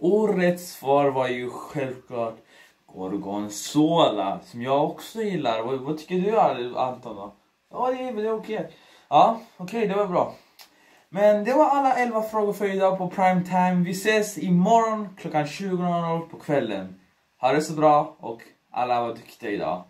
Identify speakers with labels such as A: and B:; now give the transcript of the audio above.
A: Och rätt svar var ju självklart Gorgonzola, som jag också gillar. Vad, vad tycker du Anton då? Ja, det är, det är okej. Ja, okej, det var bra. Men det var alla 11 frågor för idag på prime time. Vi ses imorgon klockan 20.00 på kvällen. Ha det så bra och alla var duktiga idag.